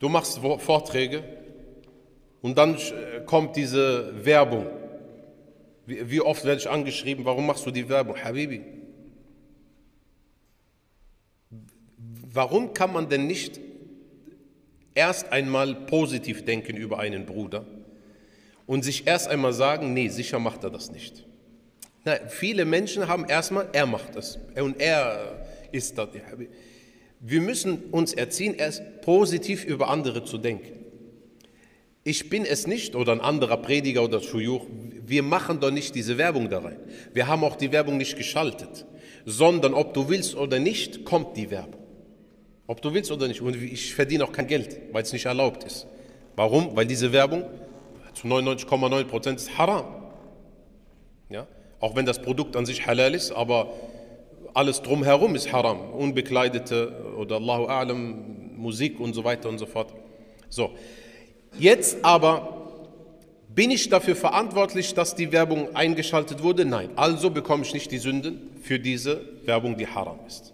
Du machst Vorträge und dann äh, kommt diese Werbung. Wie oft werde ich angeschrieben, warum machst du die Werbung? Habibi. Warum kann man denn nicht erst einmal positiv denken über einen Bruder und sich erst einmal sagen, nee, sicher macht er das nicht. Na, viele Menschen haben erstmal, er macht es und er ist das. Wir müssen uns erziehen, erst positiv über andere zu denken. Ich bin es nicht oder ein anderer Prediger oder Schujuch, wir machen doch nicht diese Werbung da rein. Wir haben auch die Werbung nicht geschaltet, sondern ob du willst oder nicht, kommt die Werbung. Ob du willst oder nicht. Und ich verdiene auch kein Geld, weil es nicht erlaubt ist. Warum? Weil diese Werbung zu 99,9 Prozent ist haram. Ja? Auch wenn das Produkt an sich halal ist, aber alles drumherum ist haram. Unbekleidete oder Allahu A'lam, Musik und so weiter und so fort. So, jetzt aber bin ich dafür verantwortlich, dass die Werbung eingeschaltet wurde? Nein. Also bekomme ich nicht die Sünden für diese Werbung, die haram ist.